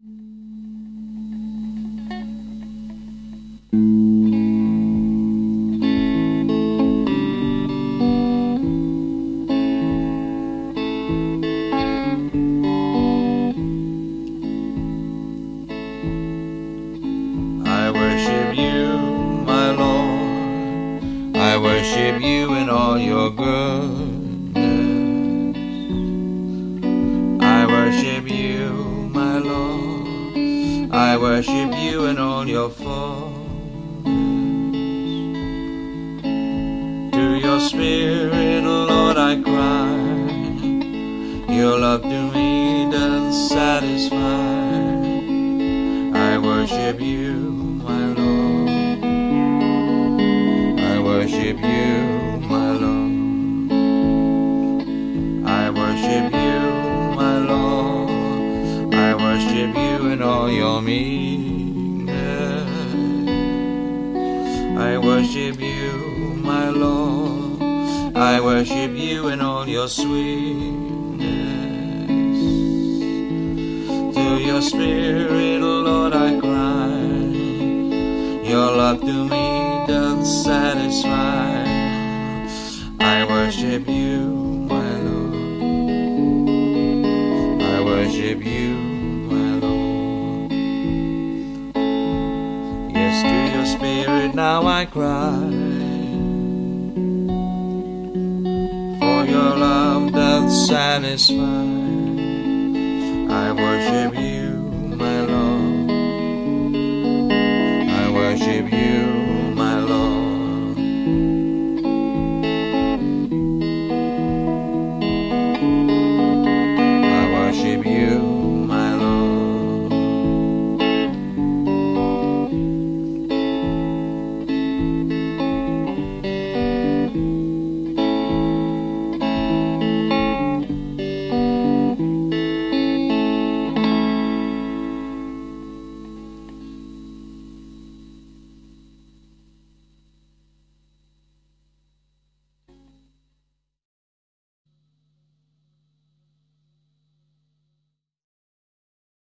I worship you, my Lord. I worship you in all your goodness. I worship you and all your fullness. To your spirit, Lord, I cry. Your love to me does satisfy. I worship you, my Lord. Meanness. I worship you, my Lord. I worship you in all your sweetness. To your spirit, Lord, I cry. Your love to me doth satisfy. I worship you, my Lord. I worship you, spirit now I cry. For your love doth satisfy. I worship you.